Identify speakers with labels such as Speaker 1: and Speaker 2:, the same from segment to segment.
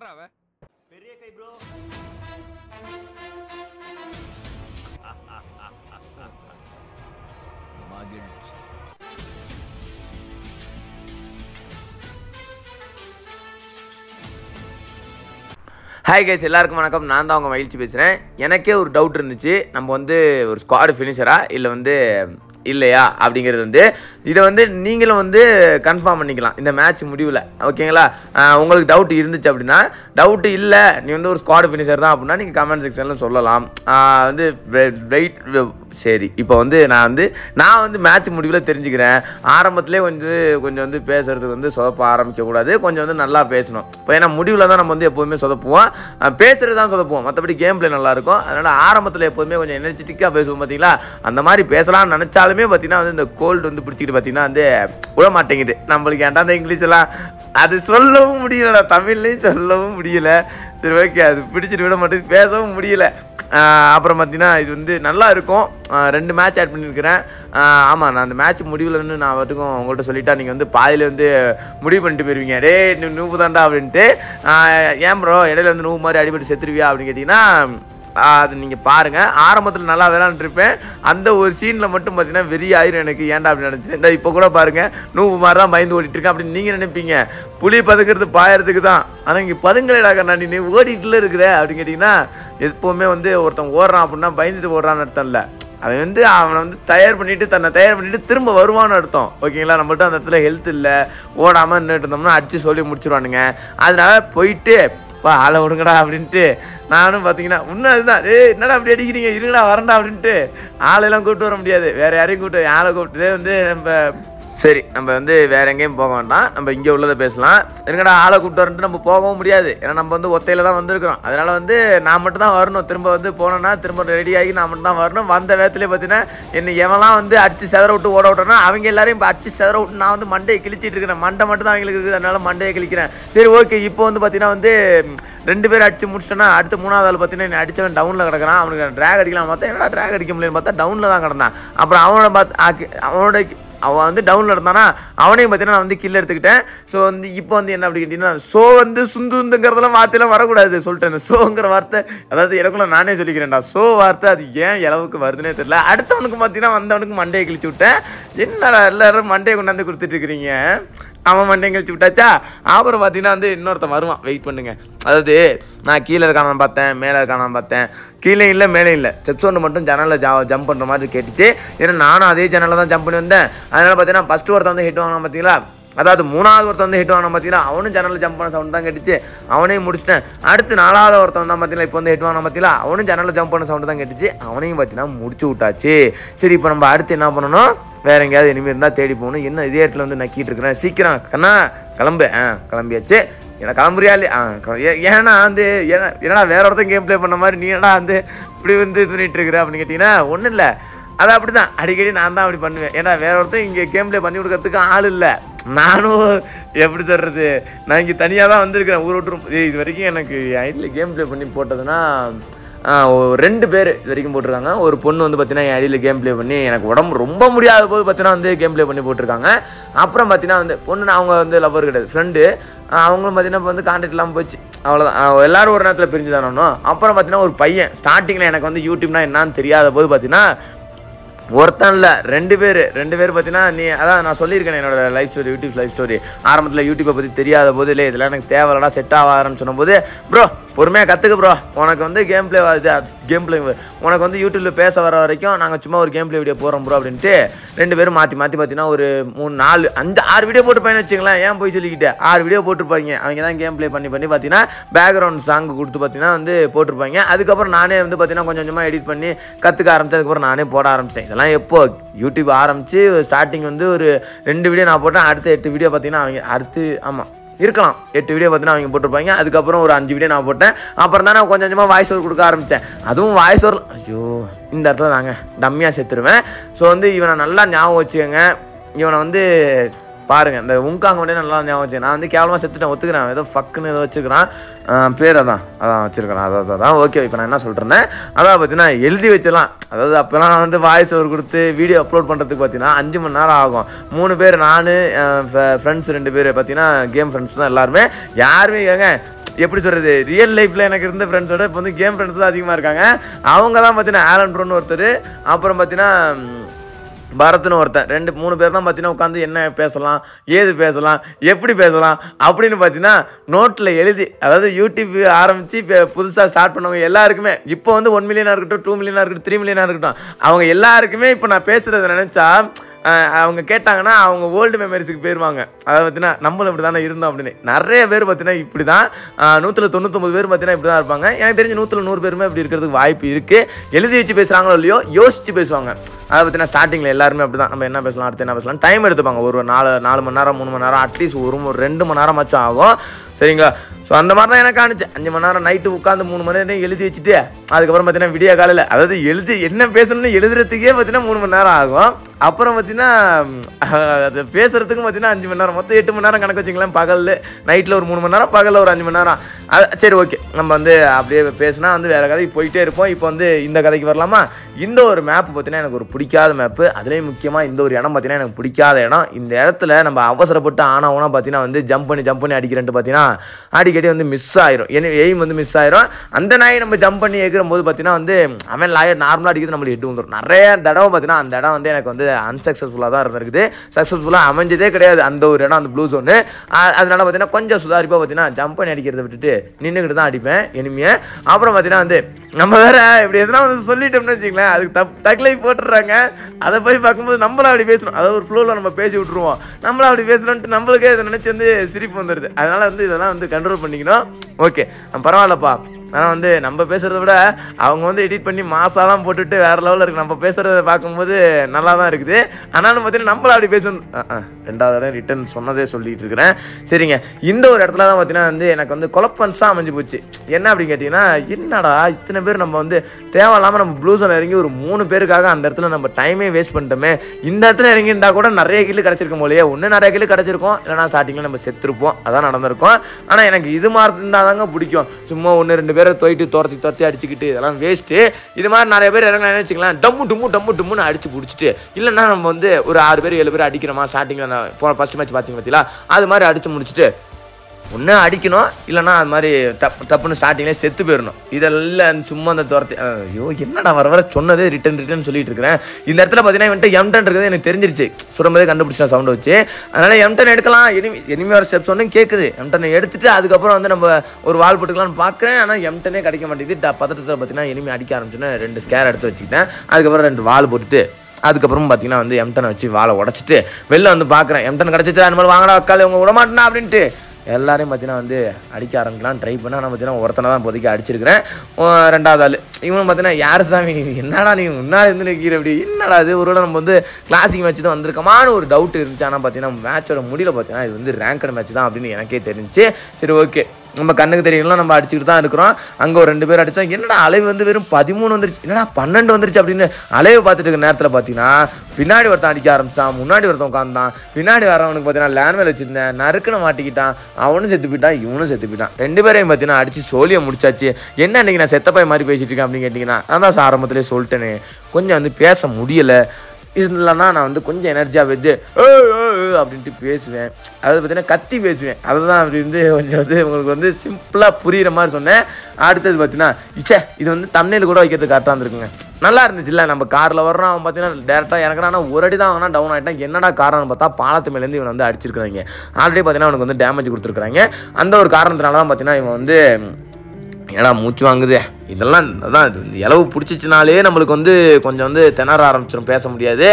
Speaker 1: யாரா அவ?
Speaker 2: பெரிய கை ப்ரோ
Speaker 3: மகிழ்ச்சி.
Speaker 4: ஹாய் கைஸ் எல்லாருக்கும் வணக்கம். நான் தான் உங்கள் மகிழ்ச்சி பேசுகிறேன் எனக்கே ஒரு டவுட் இருந்துச்சு. நம்ம வந்து ஒரு ஸ்குவாடு ஃபினிஷரா இல்லை வந்து இல்லையா அப்படிங்கிறது வந்து இதை வந்து நீங்களும் வந்து கன்ஃபார்ம் பண்ணிக்கலாம் இந்த மேட்ச் முடிவில். ஓகேங்களா உங்களுக்கு டவுட் இருந்துச்சு அப்படின்னா டவுட் இல்லை நீ வந்து ஒரு ஸ்குவாட் ஃபினிஷர் தான் அப்படின்னா நீங்கள் கமெண்ட் செக்ஷனில் சொல்லலாம். வந்து வெயிட் சரி இப்போ வந்து நான் வந்து நான் வந்து மேட்ச் முடிவில் தெரிஞ்சுக்கிறேன். ஆரம்பத்திலே வந்து கொஞ்சம் வந்து பேசுகிறதுக்கு வந்து சொதப்ப ஆரம்பிக்கக்கூடாது. கொஞ்சம் வந்து நல்லா பேசணும். இப்போ ஏன்னா முடிவில் தான் நம்ம வந்து எப்போவுமே சொதப்புவோம். பேசுகிறது தான் சொதப்புவோம். மற்றபடி கேம் பிளே நல்லாயிருக்கும் அதனால் ஆரம்பத்தில் எப்போதுமே கொஞ்சம் எனர்ஜெட்டிக்காக பேசுவோம் பார்த்தீங்களா அந்த மாதிரி பேசலாம்னு இருந்தாலுமே பார்த்தீங்கன்னா வந்து இந்த கோல்டு வந்து பிடிச்சிக்கிட்டு பார்த்தீங்கன்னா வந்து விட மாட்டேங்குது. நம்மளுக்கு ஏன்டா அந்த இங்கிலீஷ் எல்லாம்? அது சொல்லவும் முடியலடா. தமிழ்லையும் சொல்லவும் முடியல. சரி ஓகே அது பிடிச்சிட்டு விட மாட்டேங்குது. பேசவும் முடியல. அப்புறம் பார்த்தீங்கன்னா இது வந்து நல்லா இருக்கும். ரெண்டு மேட்ச் ஆட் பண்ணியிருக்கிறேன். ஆமாம் நான் அந்த மேட்ச் முடிவில் வந்து நான் வரைக்கும் உங்கள்கிட்ட சொல்லிட்டா நீங்கள் வந்து பாதியில் வந்து முடிவு பண்ணிட்டு போயிருவீங்க. டே நீ நூப்பு தாண்டா அப்படின்ட்டு ஏன் ப்ரோ இடையில வந்து நூவு மாதிரி அடிபட்டு செத்துருவியா அப்படின்னு கேட்டிங்கன்னா அது நீங்கள் பாருங்கள் ஆரம்பத்தில் நல்லா விளாண்டுருப்பேன் அந்த ஒரு சீனில் மட்டும் பார்த்தீங்கன்னா வெறி ஆயிரும் எனக்கு. ஏன்டா அப்படி நினச்சி இந்த இப்போ கூட பாருங்கள் நூவு மாதிரி தான் பயந்து ஓடிட்டுருக்கேன். அப்படின்னு நீங்கள் நினைப்பீங்க. புலி பதுக்கிறது பாயறதுக்கு தான். ஆனால் இங்கே பதுங்கலைடா கண்ணா நீ ஓடிட்டுல இருக்கிற அப்படின்னு கேட்டிங்கன்னா எப்போவுமே வந்து ஒருத்தன் ஓடுறான் அப்படின்னா பயந்துட்டு ஓடுறான்னு அர்த்தம் இல்லை. அவன் வந்து அவனை வந்து தயார் பண்ணிவிட்டு தன்னை தயார் பண்ணிவிட்டு திரும்ப வருவான்னு அர்த்தம். ஓகேங்களா? நம்மள்ட்ட அந்த இடத்துல ஹெல்த் இல்லை. ஓடாமல் நின்றுட்டு இருந்தோம்னா அடித்து சொல்லி முடிச்சிருவானுங்க. அதனால் போயிட்டு பா ஆளை விடுங்கடா அப்படின்ட்டு நானும் பார்த்தீங்கன்னா இன்னும் அதுதான். ஏய் என்னடா அப்படி அடிக்கிறீங்க? இருங்கடா வரண்டா அப்படின்ட்டு ஆளெல்லாம் கூப்பிட்டு வர முடியாது. வேறு யாரையும் கூப்பிட்டு ஆளை கூப்பிட்டு வந்து நம்ம சரி நம்ம வந்து வேற எங்கேயும் போக வேண்டாம். நம்ம இங்கே உள்ளதை பேசலாம். என்னடா ஆளை கூப்பிட்டு வரன்ட்டு நம்ம போகவும் முடியாது. ஏன்னா நம்ம வந்து ஒத்தையில தான் வந்திருக்கிறோம். அதனால வந்து நான் மட்டும் தான் வரணும். திரும்ப வந்து போனோன்னா திரும்ப ரெடி ஆகி நான் மட்டும் தான் வரணும். வந்த வேகத்துலேயே பார்த்தீங்கன்னா என்னை எவன்லாம் வந்து அடிச்சு செதற விட்டு ஓட விட்டோம்னா அவங்க எல்லாரையும் இப்போ அடிச்சு செதற விட்டு நான் வந்து மண்டையை கிழிச்சிட்டு இருக்கிறேன். மண்டை மட்டும் தான் அவங்களுக்கு இருக்குது. அதனால மண்டையை கிழிக்கிறேன். சரி ஓகே இப்போ வந்து பார்த்தீங்கன்னா வந்து ரெண்டு பேர் அடிச்சு முடிச்சிட்டோன்னா அடுத்து மூணாவது ஆள் பார்த்தீங்கன்னா என்னை அடித்தவன் டவுனில் கிடக்குறான். அவனுக்கு ட்ராக் அடிக்கலாம். பார்த்தா என்னடா ட்ராக் அடிக்க முடியலன்னு பார்த்தா டவுனில் தான் கிடந்தான். அப்புறம் அவனோட பார்த்து அவனோட அவன் வந்து டவுனில் இருந்தானா அவனையும் பார்த்தீங்கன்னா நான் வந்து கில் எடுத்துக்கிட்டேன். ஸோ வந்து இப்போ வந்து என்ன அப்படி கேட்டிங்கன்னா ஸோ வந்து சுந்துங்கிறதெல்லாம் வார்த்தையெல்லாம் வரக்கூடாது சொல்லிட்டேன். இந்த வார்த்தை அதாவது எனக்குள்ள நானே சொல்லிக்கிறேன்டா. ஸோ வார்த்தை அது ஏன் அளவுக்கு வருதுன்னே தெரியல. அடுத்தவனுக்கு பார்த்தீங்கன்னா வந்தவனுக்கு மண்டையை கிழிச்சு விட்டேன். என்னடா எல்லாரும் மண்டையை கொண்டாந்து கொடுத்துட்டு இருக்கிறீங்க? அவன் மட்டும் கழிச்சு விட்டாச்சா? அப்புறம் பார்த்தீங்கன்னா வந்து இன்னொருத்தன் வருவான். வெயிட் பண்ணுங்க. அதாவது நான் கீழே இருக்கானான்னு பார்த்தேன் மேலே இருக்கானான்னு பார்த்தேன். கீழே இல்லை மேலே இல்லை. ஸ்டெப்ஸ் ஒன்று மட்டும் ஜன்னலில் ஜா ஜம்ப் பண்ணுற மாதிரி கேட்டுச்சு. ஏன்னா நானும் அதே ஜன்னலில் தான் ஜம்ப் பண்ணி வந்தேன். அதனால் பார்த்தீங்கன்னா ஃபஸ்ட்டு ஒருத்தன் வந்து ஹிட் வாங்கினா பார்த்தீங்களா அதாவது மூணாவது ஒருத்தன் வந்து ஹிட் வாங்கினா பார்த்தீங்கன்னா அவனும் ஜன்னலில் ஜம்ப் பண்ண சவுண்ட் தான் கேட்டுச்சு. அவனையும் முடிச்சிட்டேன். அடுத்து நாலாவது ஒருத்தன் தான் பார்த்தீங்களா இப்போ வந்து ஹிட் வாங்கினா பார்த்தீங்களா அவனும் ஜனல ஜம்ப் பண்ண சவுண்ட் தான் கேட்டுச்சு. அவனையும் பார்த்தீங்கன்னா முடிச்சு விட்டாச்சு. சரி இப்போ நம்ம அடுத்து என்ன பண்ணணும்? வேற எங்கேயாவது இனிமேல் இருந்தால் தேடி போகணும். என்ன இதே இடத்துல வந்து நக்கிட்டு இருக்கிறேன். சீக்கிரம் கண்ணா கிளம்பு. ஆ கிளம்பியாச்சு. ஏன்னா கிளம்புறியா இல்லையா? ஆ ஏ- ஏன்னா வந்து ஏன்னா என்னடா வேற ஒருத்தன் கேம் ப்ளே பண்ண மாதிரி நீ என்னடா வந்து இப்படி வந்து இது பண்ணிட்டு இருக்கிற அப்படின்னு கேட்டிங்கன்னா ஒன்றும் இல்லை. அது அப்படி தான் அடிக்கடி நான் தான் அப்படி பண்ணுவேன். ஏன்னா வேற ஒருத்தன் இங்கே கேம் ப்ளே பண்ணி கொடுக்கறதுக்கு ஆள் இல்லை. நானும் எப்படி சொல்கிறது நான் இங்கே தனியாக தான் வந்திருக்கிறேன். ஊர் விட்டு இது வரைக்கும் எனக்கு ஐடியில் கேம் ப்ளே பண்ணி போட்டதுன்னா ஒரு ரெண்டு பேர் இது வரைக்கும் போட்டிருக்காங்க. ஒரு பொண்ணு வந்து பார்த்தீங்கன்னா என் ஐடியில் கேம் ப்ளே பண்ணி எனக்கு உடம்பு ரொம்ப முடியாத போது பார்த்தீங்கன்னா வந்து கேம் ப்ளே பண்ணி போட்டிருக்காங்க. அப்புறம் பார்த்தீங்கன்னா வந்து பொண்ணு அவங்க வந்து லவ்வர் கிடையாது. ஃப்ரெண்டு அவங்களும் பார்த்தீங்கன்னா இப்போ வந்து கான்டாக்ட் இல்லாமல் போச்சு. அவ்வளோதான் எல்லோரும் எல்லாரும் ஒரு நேரத்தில் பிரிஞ்சு தானோ அப்புறம் பார்த்தீங்கன்னா ஒரு பையன். ஸ்டார்டிங்கில் எனக்கு வந்து யூடியூப்னா என்னன்னு தெரியாத போது பார்த்தீங்கன்னா ஒருத்தன் இல்லை ரெண்டு பேர் ரெண்டு பேர் பார்த்தீங்கன்னா நீ அதான் நான் சொல்லியிருக்கேன் என்னோட life story YouTube life story ஆரம்பத்தில் யூடியூப்பை பற்றி தெரியாத போது இல்லை இதெல்லாம் எனக்கு தேவையில்லடா செட் ஆக ஆரம்பிச்சுன போது ப்ரோ பொறுமையாக கற்றுக்கு ப்ரோ. உனக்கு வந்து கேம் ப்ளே கேம் பிளே உனக்கு வந்து யூடியூப்பில் பேச வர வரைக்கும் நாங்கள் சும்மா ஒரு கேம் பிளே வீடியோ போகிறோம் ப்ரோ அப்படின்ட்டு ரெண்டு பேரும் மாற்றி மாற்றி பார்த்தீங்கன்னா ஒரு மூணு நாலு அஞ்சு ஆறு வீடியோ போட்டுருப்பாங்கன்னு வச்சுங்களேன் ஏன் போய் சொல்லிக்கிட்டு? ஆறு வீடியோ போட்டிருப்பாங்க அவங்க தான் கேம் ப்ளே பண்ணி பண்ணி பார்த்தீங்கன்னா பேக்ரவுண்ட் சாங் கொடுத்து பார்த்தீங்கன்னா வந்து போட்டிருப்பாங்க அதுக்கப்புறம் நானே வந்து பார்த்தீங்கன்னா கொஞ்சம் கொஞ்சமாக எடிட் பண்ணி கற்றுக்க ஆரம்பிச்சதுக்கப்புறம் நானே போட ஆரம்பிச்சிட்டேன். இதெல்லாம் எப்போ? யூடியூப் ஆரம்பித்து ஸ்டார்டிங் வந்து ஒரு ரெண்டு வீடியோ நான் போட்டேன். அடுத்த எட்டு வீடியோ பார்த்தீங்கன்னா அவங்க அடுத்து ஆமாம் இருக்கலாம். எட்டு வீடியோ பார்த்தீங்கன்னா அவங்க போட்டிருப்பாங்க. அதுக்கப்புறம் ஒரு அஞ்சு வீடியோ நான் போட்டேன். அப்புறம் தான் நான் கொஞ்சம் கொஞ்சமாக வாய்ஸ் ஓவர் கொடுக்க ஆரம்பித்தேன் அதுவும் வாய்ஸ் ஓவர் ஐயோ இந்த இடத்துல தாங்க டம்மியாக செத்துருவேன். ஸோ வந்து இவனை நல்லா ஞாபகம் வச்சுக்கோங்க. இவனை வந்து பாருங்க இந்த உங்காங்க உடனே நல்லா ஞாபகம் வச்சு நான் வந்து கேவலமாக செத்துட்டேன் ஒத்துக்கிறேன். ஏதோ ஃபக்குன்னு ஏதோ வச்சுக்கிறான். பேர் அதான் அதான் வச்சிருக்கிறேன் அதான் அதான் ஓகே இப்போ நான் என்ன சொல்கிறேன் அதான் பார்த்தீங்கன்னா எழுதி வச்சலாம். அதாவது அப்போல்லாம் நான் வந்து வாய்ஸ் ஓவர் கொடுத்து வீடியோ அப்லோட் பண்ணுறதுக்கு பார்த்தீங்கன்னா அஞ்சு மணி நேரம் ஆகும். மூணு பேர் நான் ஃப்ரெண்ட்ஸ் ரெண்டு பேர் பார்த்தீங்கன்னா கேம் ஃப்ரெண்ட்ஸ் தான் எல்லாருமே. யாருமே கேங்க எப்படி சொல்கிறது ரியல் லைஃப்பில் எனக்கு இருந்த ஃப்ரெண்ட்ஸோட இப்போ வந்து கேம் ஃப்ரெண்ட்ஸ் தான் அதிகமாக இருக்காங்க. அவங்க தான் பார்த்தீங்கன்னா ஆலன் ப்ரோன்னு ஒருத்தர். அப்புறம் பார்த்தீங்கன்னா பரத்னு ஒருத்தன். ரெண்டு மூணு பேர் தான் பார்த்தீங்கன்னா உட்காந்து என்ன பேசலாம் ஏது பேசலாம் எப்படி பேசலாம் அப்படின்னு பார்த்தீங்கன்னா நோட்டில் எழுதி அதாவது யூடியூப் ஆரம்பித்து இப்போ புதுசாக ஸ்டார்ட் பண்ணவங்க எல்லாருக்குமே இப்போ வந்து ஒன் மில்லியனாக இருக்கட்டும் டூ மில்லியனாக இருக்கட்டும் த்ரீ மில்லியனாக இருக்கட்டும் அவங்க எல்லாருக்குமே இப்போ நான் பேசுகிறத நினச்சா அவங்க கேட்டாங்கன்னா அவங்க ஓல்டு மெமரிஸுக்கு போயிருவாங்க. அதாவது பார்த்தீங்கன்னா நம்மளும் இப்படி தானே இருந்தோம் அப்படின்னு. நிறைய பேர் பார்த்தீங்கன்னா இப்படி தான் நூற்றில் தொண்ணூற்றொம்பது பேர் பார்த்தீங்கன்னா இப்படி தான் இருப்பாங்க. எனக்கு தெரிஞ்ச நூற்றில் நூறு பேருமே இப்படி இருக்கிறதுக்கு வாய்ப்பு இருக்குது எழுதி வச்சு பேசுகிறாங்களோ இல்லையோ யோசிச்சு பேசுவாங்க. அதை பார்த்தீங்கன்னா ஸ்டார்டிங்கில் எல்லாருமே அப்படி தான் நம்ம என்ன பேசலாம் அடுத்து என்ன பேசலாம் டைம் எடுத்துப்பாங்க. ஒரு நாலு நாலு மணி நேரம் மூணு மணி நேரம் அட்லீஸ்ட் ஒரு ரெண்டு மணி நேரம் மச்சம் ஆகும். சரிங்களா? ஸோ அந்த மாதிரி தான் எனக்கு ஆனிச்சு அஞ்சு மணி நேரம் நைட்டு உட்காந்து மூணு மணி நேரம் எழுதி வச்சுட்டு அதுக்கப்புறம் பார்த்தீங்கன்னா விடிய காலையில் அதாவது எழுதி என்ன பேசணும்னு எழுதுறதுக்கே பார்த்தீங்கன்னா மூணு மணி நேரம் ஆகும். அப்புறம் பார்த்தீங்கன்னா அது பேசுகிறதுக்கும் பார்த்தீங்கன்னா அஞ்சு மணி நேரம். மொத்தம் எட்டு மணி நேரம் கணக்கு வச்சுங்களேன் பகலில் நைட்டில் ஒரு மூணு மணி நேரம் பகலில் ஒரு அஞ்சு மணி நேரம். சரி ஓகே. நம்ம வந்து அப்படியே பேசினா வந்து வேறு கதைக்கு போயிட்டே இருப்போம். இப்போ வந்து இந்த கதைக்கு வரலாமா? இந்த ஒரு மேப் பார்த்தீங்கன்னா எனக்கு ஒரு பிடிக்காத மேப்பு அதுலேயும் முக்கியமாக இந்த ஒரு இடம் பார்த்தீங்கன்னா எனக்கு பிடிக்காத இடம். இந்த இடத்துல நம்ம அவசரப்பட்டு ஆனா பார்த்தீங்கன்னா வந்து ஜம்ப் பண்ணி ஜம்ப் பண்ணி அடிக்கிறேன்ட்டு பார்த்தீங்கன்னா அடிக்கடி வந்து மிஸ் ஆயிரும். என்ன எய்ம் வந்து மிஸ் ஆயிரும். அந்த நாயை நம்ம ஜம்ப் பண்ணி ஏற்கிற போது பார்த்தீங்கன்னா வந்து அவன் லாயர் நார்மலாக அடிக்கிறது நம்மளுக்கு எட்டு வந்துடும் நிறைய தடவை பார்த்தீங்கன்னா அந்த இடம் வந்து எனக்கு வந்து அன்சக்ஸஸ்ஃபுல்லாக தான் இருந்திருக்குது. சக்ஸஸ்ஃபுல்லாக அமைஞ்சதே கிடையாது அந்த ஒரு இடம் அந்த ப்ளூ ஜோனு அதனால் பார்த்தீங்கன்னா கொஞ்சம் சுதாரிப்பாக பார்த்தீங்கன்னா ஜம்ப் பண்ணி அடிக்கிறத விட்டுட்டு நின்றுக்கிட்டு தான் அடிப்பேன் இனிமே அப்புறம் பார்த்தீங்கன்னா வந்து நம்ம வேற இப்படி எதனா வந்து சொல்லிட்டோம்னு வச்சுங்களேன் அதுக்கு தப் தக்லை போட்டுடுறாங்க. அதை போய் பார்க்கும்போது நம்மளும் அப்படி பேசணும். அதாவது ஒரு ஃப்ளோவில் நம்ம பேசி விட்ருவோம் நம்மளும் அப்படி பேசணுன்ட்டு நம்மளுக்கே இதை நினச்சி வந்து சிரிப்பு வந்துடுது அதனால் வந்து இதெல்லாம் வந்து கண்ட்ரோல் பண்ணிக்கணும். ஓகே பரவாயில்லப்பா. ஆனால் வந்து நம்ம பேசுகிறத விட அவங்க வந்து எடிட் பண்ணி மாசாலாம் போட்டுட்டு வேறு லெவலில் இருக்குது நம்ம பேசுகிறத பார்க்கும்போது நல்லா தான் இருக்குது. ஆனாலும் பார்த்தீங்கன்னா நம்மள அப்படி பேசணும். ரெண்டாவது இடம் ரிட்டன் சொன்னதே சொல்லிகிட்டு இருக்கிறேன். சரிங்க. இந்த ஒரு இடத்துல தான் பார்த்தீங்கன்னா வந்து எனக்கு வந்து குழப்பன்ஸாக அமைஞ்சு போச்சு. என்ன அப்படின்னு கேட்டிங்கன்னா என்னடா இத்தனை பேர் நம்ம வந்து தேவையில்லாமல் நம்ம ப்ளூ இறங்கி ஒரு மூணு பேருக்காக அந்த இடத்துல நம்ம டைமே வேஸ்ட் பண்ணிட்டோமே. இந்த இடத்துல இறங்கி இருந்தால் கூட நிறைய கில்லு கிடச்சிருக்கும் போலயே. ஒன்று நிறைய கில்லு கிடச்சிருக்கும். இல்லைனா ஸ்டார்டிங்கில் நம்ம செத்துருப்போம். அதான் நடந்திருக்கும். ஆனால் எனக்கு இது மாதிரி இருந்தால் தாங்க பிடிக்கும். சும்மா ஒன்று ரெண்டு பேர் தோயிட்டு துரத்தி துரத்தி அடிச்சுக்கிட்டு இதெல்லாம் வேஸ்ட்டு இது மாதிரி நிறைய பேர் இறங்க நினச்சிக்கலாம் டம்மு டம்மு டம்மு டம்முன்னு அடிச்சு பிடிச்சிட்டு இல்லைன்னா நம்ம வந்து ஒரு ஆறு பேர் ஏழு பேர் அடிக்கிறோமா ஸ்டார்டிங்கில் போன ஃபஸ்ட் மேட்ச் பார்த்தீங்க பார்த்தீங்களா? அது மாதிரி அடிச்சு முடிச்சுட்டு ஒன்று அடிக்கணும் இல்லைன்னா அது மாதிரி தப் தப்புன்னு ஸ்டார்டிங்லேயே செத்து போயிடணும் இதெல்லாம் சும்மா அந்த துரத்தி ஐயோ என்னடா வர வர சொன்னதே ரிட்டன் ரிட்டன் சொல்லிட்டு இருக்கிறேன். இந்த இடத்துல பார்த்தீங்கன்னா இவன்ட்டு எம்டன் இருக்குது எனக்கு தெரிஞ்சிருச்சு. சுடும்போதே கண்டுபிடிச்சா சவுண்ட் வச்சு. அதனால் எம்டன் எடுக்கலாம். எனிமி எனிமி வர ஸ்டெப்ஸ் ஒன்றும் கேட்குது எம்டனை எடுத்துட்டு அதுக்கப்புறம் வந்து நம்ம ஒரு வால் போட்டுக்கலாம்னு பார்க்குறேன் ஆனால் எம்டனே கிடைக்க மாட்டேங்குது. ட- பதட்டத்தில் பார்த்தீங்கன்னா எனிமி அடிக்க ஆரம்பிச்சோன்னே ரெண்டு ஸ்கேர் எடுத்து வச்சுக்கிட்டேன். அதுக்கப்புறம் ரெண்டு வால் போட்டுட்டு அதுக்கப்புறம் பார்த்தீங்கன்னா வந்து எம்டனை வச்சு வாழை உடச்சிட்டு வெளில வந்து பார்க்குறேன் எம்டன் கிடச்சிச்சு அந்த மாதிரி வாங்கடா அக்கால இவங்க விட மாட்டேனா அப்படின்ட்டு. எல்லாரையும் பார்த்தீங்கன்னா வந்து அடிக்க ஆரம்பிக்கலாம் ட்ரை பண்ணால் நான் பார்த்தீங்கன்னா ஒருத்தனை தான் இப்போதைக்கு அடிச்சிருக்கிறேன். ரெண்டாவது ஆள். இவனும் பார்த்தீங்கன்னா யார் சாமி? என்னடா நீ முன்னாடி இருந்து நிற்கிற அப்படி என்னடா இது? ஒரு நம்ம வந்து கிளாசிக் மேட்ச் தான் வந்திருக்கமான ஒரு டவுட் இருந்துச்சு. ஆனால் பார்த்தீங்கன்னா மேட்சோட முடியல பார்த்தீங்கன்னா இது வந்து ரேங்கட் மேட்ச் தான் அப்படின்னு எனக்கே தெரிஞ்சு சரி ஓகே நம்ம கண்ணுக்கு தெரியலாம் நம்ம அடிச்சுக்கிட்டு தான் இருக்கிறோம். அங்கே ஒரு ரெண்டு பேர் அடித்தோம் என்னடா அலைவு வந்து வெறும் பதிமூணு வந்துருச்சு. என்னடா பன்னெண்டு வந்துருச்சு அப்படின்னு அலைவு பார்த்துட்டு இருக்க நேரத்தில் பார்த்தீங்கன்னா பின்னாடி ஒருத்தன் அடிக்க ஆரம்பிச்சான் முன்னாடி ஒருத்தன் உட்காந்தான் பின்னாடி வரவனுக்கு பார்த்தீங்கன்னா லேண்ட்மேல் வச்சிருந்தேன். நறுக்குன்னு மாட்டிக்கிட்டான். அவனும் செத்து போயிட்டான் இவனும் செத்து போயிட்டான். ரெண்டு பேரையும் பார்த்தீங்கன்னா அடிச்சு சோழியை முடிச்சாச்சு. என்ன இன்னைக்கு நான் செத்தப்பாய் மாதிரி பேசிட்டு இருக்கேன் அப்படின்னு கேட்டிங்கன்னா நான் தான் சொல்லிட்டேனே. கொஞ்சம் வந்து பேச முடியலை. இல்லைன்னா நான் வந்து கொஞ்சம் எனர்ஜியாக வச்சு அப்படின்ட்டு பேசுவேன். அதாவது பார்த்தீங்கன்னா கத்தி பேசுவேன். அதுதான் அப்படி வந்து கொஞ்சம் வந்து உங்களுக்கு வந்து சிம்பிளாக புரிகிற மாதிரி சொன்னேன். அடுத்தது பார்த்தீங்கன்னா இச்சே இது வந்து தமிழில் கூட வைக்கிறது கரெக்டாக இருந்திருக்குங்க. நல்லா இருந்துச்சுல்ல நம்ம காரில் வர்றோம் அவன் பார்த்தீங்கன்னா டேரெக்டாக இறங்குறானா ஒரு அடி தான் அவனா டவுன் ஆகிட்டான் என்னடா காரணம்னு பார்த்தா பாலத்து மேலேருந்து இவன் வந்து அடிச்சிருக்கிறாங்க. ஆல்ரெடி பார்த்தீங்கன்னா அவனுக்கு வந்து டேமேஜ் கொடுத்துருக்குறாங்க. அந்த ஒரு காரணத்தினால தான் பார்த்தீங்கன்னா இவன் வந்து ஏடா மூச்சு வாங்குது? இதெல்லாம் அதான் இளவு இலவு பிடிச்சிச்சினாலே நம்மளுக்கு வந்து கொஞ்சம் வந்து திணற ஆரம்பிச்சிடும் பேச முடியாது.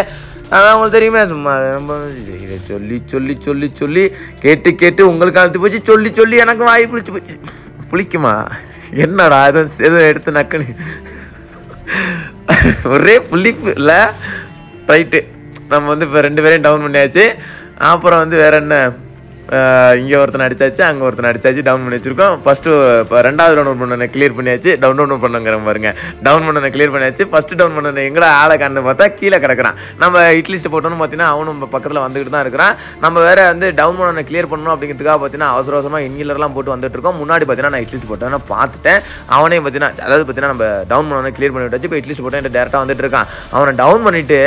Speaker 4: அதான் உங்களுக்கு தெரியுமே சும்மா ரொம்ப இதை சொல்லி சொல்லி சொல்லி சொல்லி கேட்டு கேட்டு உங்களுக்கு அழுத்து போச்சு சொல்லி சொல்லி எனக்கு வாய் புளிச்சு போச்சு. புளிக்குமா? என்னடா எதுவும் எதுவும் எடுத்து நக்கணி ஒரே புளிப்பு இல்லை. ரைட்டு நம்ம வந்து இப்போ ரெண்டு பேரையும் டவுன் பண்ணியாச்சு. அப்புறம் வந்து வேற என்ன? இங்கே ஒருத்தனை அடிச்சாச்சு அங்கே ஒருத்தனை அடிச்சாச்சு டவுன் பண்ணி வச்சிருக்கோம். ஃபஸ்ட்டு இப்போ ரெண்டாவது டவுன் பண்ணனை கிளியர் பண்ணியாச்சு. டவுன் டவுன் பண்ணுங்கிற பாருங்க. டவுன் பண்ணனை கிளியர் பண்ணியாச்சு. ஃபஸ்ட்டு டவுன் பண்ணனை எங்கடா ஆளை கண்டு பார்த்தா கீழே கிடக்குறான். நம்ம இட்லிஸ்ட்டு போட்டோன்னு பார்த்தீங்கன்னா அவனும் நம்ம பக்கத்தில் வந்துக்கிட்டு தான் இருக்கிறான். நம்ம வேறு வந்து டவுன் பண்ணனை கிளியர் பண்ணணும் அப்படிங்கிறதுக்காக பார்த்தீங்கன்னா அவசர அவசரமாக இன்ஹீலர்லாம் போட்டு வந்துட்டு இருக்கோம். முன்னாடி பார்த்தீங்கன்னா நான் இட்லிஸ்ட் போட்டேன் பார்த்துட்டேன். அவனையும் பார்த்தீங்கன்னா அதாவது பார்த்தீங்கன்னா நம்ம டவுன் பண்ணனை கிளியர் பண்ணி விட்டாச்சு. இப்போ இட்லிஸ்ட் போட்டு டேரெக்டாக வந்துட்டு இருக்கான். அவனை டவுன் பண்ணிட்டு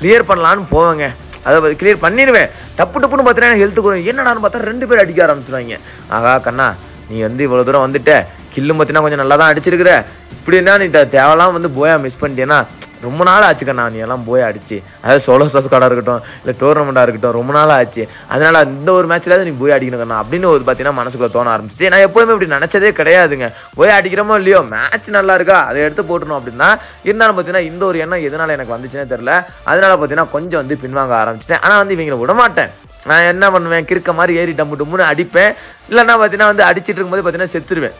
Speaker 4: கிளியர் பண்ணலான்னு போவேங்க. அதை கிளியர் பண்ணிடுவேன் டப்பு டப்புன்னு பார்த்தீங்கன்னா ஹெல்த் குறையும். என்னடான்னு பார்த்தா ரெண்டு பேர் அடிக்க ஆரம்பிச்சிருவாங்க. ஆகா கண்ணா நீ வந்து இவ்வளோ தூரம் வந்துட்ட. கில்லு பார்த்தீங்கன்னா கொஞ்சம் நல்லா தான் அடிச்சிருக்கிற இப்படின்னா நீ தேவலாம் வந்து போயா மிஸ் பண்ணிட்டேன்னா ரொம்ப நாள் ஆச்சுக்கண்ணா நீ எல்லாம் போய் அடிச்சு. அதாவது சோலோ சாஸ் கார்டாக இருக்கட்டும் இல்லை டோர்னமெண்ட்டாக இருக்கட்டும் ரொம்ப நாள் ஆச்சு. அதனால் இந்த ஒரு மேட்ச்ல நீ போய் அடிக்கணுங்கண்ணா அப்படின்னு ஒரு பார்த்தீங்கன்னா மனசுக்குள்ள தோண ஆரம்பிச்சு நான் எப்போதுமே இப்படி நினச்சதே கிடையாதுங்க. போய் அடிக்கிறோமோ இல்லையோ மேட்ச் நல்லா இருக்கா அதை எடுத்து போட்டணும் அப்படின்னா இருந்தாலும் பார்த்தீங்கன்னா இந்த ஒரு எண்ணம் எதனால் எனக்கு வந்துச்சுன்னே தெரில அதனால் பார்த்தீங்கன்னா கொஞ்சம் வந்து பின்வாங்க ஆரம்பிச்சிட்டேன். ஆனால் வந்து இவங்களை விடமாட்டேன் நான் என்ன பண்ணுவேன்? கிறுக்க மாதிரி ஏறி டம்மு டம்முன்னு அடிப்பேன். இல்லைன்னா பார்த்தீங்கன்னா வந்து அடிச்சிட்டு இருக்கும்போது பார்த்தீங்கன்னா செத்துருவேன்.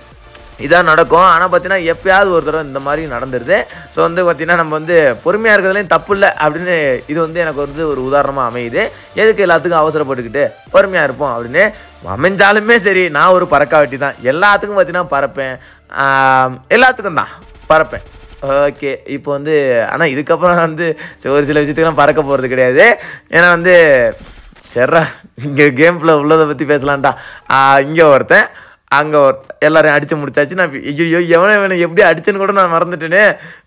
Speaker 4: இதான் நடக்கும். ஆனால் பார்த்தீங்கன்னா எப்பயாவது ஒரு தடவை இந்த மாதிரி நடந்துருது. ஸோ வந்து பார்த்திங்கன்னா நம்ம வந்து பொறுமையாக இருக்கிறதுலையும் தப்பு இல்லை அப்படின்னு இது வந்து எனக்கு வந்து ஒரு உதாரணமாக அமையுது. எதுக்கு எல்லாத்துக்கும் அவசரப்பட்டுக்கிட்டு பொறுமையாக இருப்போம் அப்படின்னு அமைஞ்சாலுமே சரி நான் ஒரு பறக்கா வெட்டி தான். எல்லாத்துக்கும் பார்த்தீங்கன்னா பறப்பேன். எல்லாத்துக்கும் தான் பறப்பேன். ஓகே இப்போ வந்து ஆனால் இதுக்கப்புறம் வந்து ஒரு சில விஷயத்துக்கெல்லாம் பறக்க போகிறது கிடையாது. ஏன்னா வந்து சரிடா இங்கே கேமில் உள்ளதை பற்றி பேசலான்டா இங்கே ஒருத்தன் அங்கே எல்லாரையும் அடித்து முடிச்சாச்சு. நான் ஐயோ எவனை வேணும் எப்படி அடிச்சேன்னு கூட நான் மறந்துட்டேனே.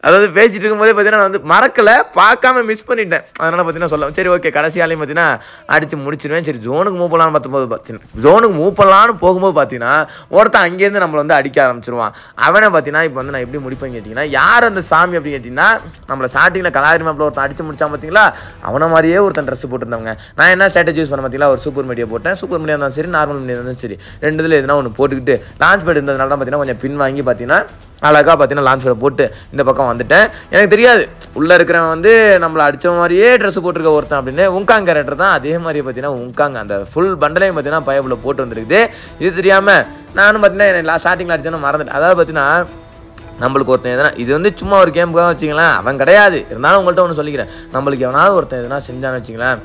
Speaker 4: அதாவது பேசிகிட்டு இருக்கும்போதே பார்த்தீங்கன்னா நான் வந்து மறக்கலை பார்க்காம மிஸ் பண்ணிட்டேன். அதனால் பார்த்தீங்கன்னா சொல்ல சரி ஓகே கடைசியாலையும் பார்த்தீங்கன்னா அடித்து முடிச்சிடுவேன் சரி ஜோனுக்கு மூவ் பண்ணலான்னு பார்த்தும்போது பார்த்தீங்கன்னா ஜோனுக்கு மூவ் பண்ணலான்னு போகும்போது பார்த்தீங்கன்னா ஒருத்தன் அங்கேருந்து நம்மளை வந்து அடிக்க ஆரம்பிச்சிருவான். அவனை பார்த்தீங்கன்னா இப்போ வந்து நான் எப்படி முடிப்பேன்னு கேட்டிங்கன்னா யார் அந்த சாமி அப்படின்னு கேட்டிங்கன்னா நம்மளை ஸ்டார்டிங்கில் கலாரி மேப்பில் ஒருத்தன் அடிச்சு முடிச்சான் பார்த்தீங்களா அவனை மாதிரியே ஒருத்தன் ட்ரெஸ் போட்டிருந்தவங்க. நான் என்ன ஸ்ட்ராட்டஜி யூஸ் பண்ண பார்த்தீங்களா ஒரு சூப்பர் மீடியா போட்டேன். சூப்பர் மீடியா இருந்தாலும் சரி நார்மல் மீடியா இருந்தாலும் சரி ரெண்டு இதில் எதுனா ஒன்று போட்டு போட்டுக்கிட்டு லான்ச் பேட் இருந்ததுனால தான் பார்த்தீங்கன்னா கொஞ்சம் பின் வாங்கி பார்த்தீங்கன்னா அழகாக பார்த்தீங்கன்னா லான்ச் பேட் போட்டு இந்த பக்கம் வந்துட்டேன். எனக்கு தெரியாது. உள்ளே இருக்கிறவன் வந்து நம்மளை அடித்த மாதிரியே ட்ரெஸ் போட்டிருக்க ஒருத்தன் அப்படின்னு. உங்காங் கேரக்டர் தான். அதே மாதிரி பார்த்தீங்கன்னா உங்காங் அந்த ஃபுல் பண்டலையும் பார்த்தீங்கன்னா பயபுல போட்டு வந்துருக்குது. இது தெரியாமல் நானும் பார்த்தீங்கன்னா ஸ்டார்டிங்கில் அடிச்சேன்னு மறந்துட்டேன். அதாவது பார்த்தீங்கன்னா நம்மளுக்கு ஒருத்தன் எதனா இது வந்து சும்மா ஒரு கேமுக்காக வச்சுங்களேன் அவன் கிடையாது. இருந்தாலும் உங்கள்கிட்ட ஒன்று சொல்லிக்கிறேன். நம்மளுக்கு எவனாவது ஒருத்தன் எதனா செஞ்சான்னு வச்சுங்களேன்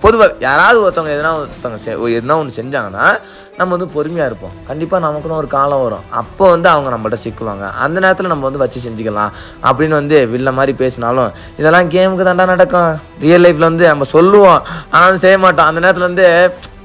Speaker 4: பொதுவாக யாராவது ஒருத்தவங்க எதனா ஒருத்தவங்க செ- எதனா ஒன்று செஞ்சாங்கன்னா நம்ம வந்து பொறுமையாக இருப்போம். கண்டிப்பாக நமக்குன்னு ஒரு காலம் வரும். அப்போ வந்து அவங்க நம்மள்ட்ட சிக்குவாங்க. அந்த நேரத்தில் நம்ம வந்து வச்சு செஞ்சுக்கலாம். அப்படின்னு வந்து வில்ல மாதிரி பேசினாலும் இதெல்லாம் கேமுக்கு தாண்டா நடக்கும். ரியல் லைஃப்பில் வந்து நம்ம சொல்லுவோம். ஆனாலும் செய்ய மாட்டோம். அந்த நேரத்தில் வந்து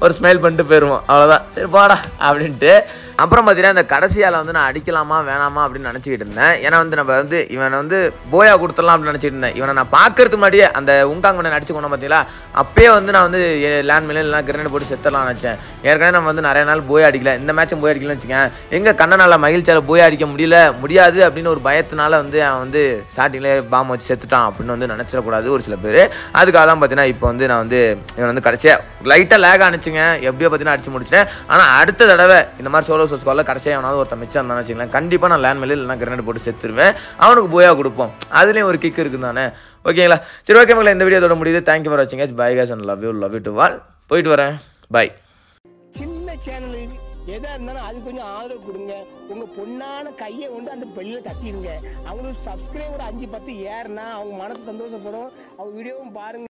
Speaker 4: ஒரு ஸ்மைல் பண்ணிட்டு போயிடுவோம் அவ்வளோதான் சரி பாடா. அப்படின்ட்டு அப்புறம் பார்த்தீங்கன்னா இந்த கடைசியால் வந்து நான் அடிக்கலாமா வேணாமா அப்படின்னு நினச்சிக்கிட்டு இருந்தேன். ஏன்னா வந்து நம்ம வந்து இவனை வந்து போயா கொடுத்துடலாம் அப்படின்னு நினச்சிட்டு இருந்தேன். இவனை நான் பார்க்கறதுக்கு முன்னாடியே அந்த உங்காங்கனை அடிச்சு கொண்டு பார்த்தீங்களா அப்பயே வந்து நான் வந்து லேண்ட் மேலே எல்லாம் கிரனேட் போட்டு செத்தலாம் நினச்சேன். ஏற்கனவே நம்ம வந்து நிறைய நாள் போய் அடிக்கல. இந்த மேட்சும் போய் அடிக்கலன்னு வச்சுக்கேன் எங்கள் கண்ணனால் மகிழ்ச்சியால் போய் அடிக்க முடியல முடியாது அப்படின்னு ஒரு பயத்தினால வந்து அவன் வந்து ஸ்டார்டிங்லேயே பாம் வச்சு செத்துட்டான் அப்படின்னு வந்து நினச்சிடக்கூடாது ஒரு சில பேர். அதுக்காக தான் பார்த்தீங்கன்னா இப்போ வந்து நான் வந்து இவன் வந்து கடைசியாக லைட்டாக லேக் அனுச்சுங்க எப்படியோ பார்த்தீங்கன்னா அடிச்சு முடிச்சிட்டேன். ஆனால் அடுத்த தடவை இந்த மாதிரி சோலோ சோஸ் கடைசியாக அவனாவது ஒருத்தன் மிச்சம் இருந்தானு வச்சுக்கலாம் கண்டிப்பாக நான் லேண்ட் மேலே இல்லைனா கிரனேட் போட்டு செத்துருவேன். அவனுக்கு போயா கொடுப்போம். அதுலேயும் ஒரு கிக் இருக்குது தானே. ஓகேங்களா சரி ஓகே மக்களை இந்த வீடியோ தொட முடியுது. தேங்க்யூ ஃபார் வாட்சிங் bye guys and love you love you to வால் போயிட்டு வரேன். பை
Speaker 1: சின்ன சேனல் எதா இருந்தாலும் அது கொஞ்சம் ஆதரவு கொடுங்க. உங்க பொண்ணான கையை கொண்டு அந்த பெல்ல தட்டிடுங்க அவங்களுக்கு சப்ஸ்கிரைபர் அஞ்சு பத்து ஏறுனா அவங்க மனசு சந்தோஷப்படும். அவங்க வீடியோவும் பாருங்க.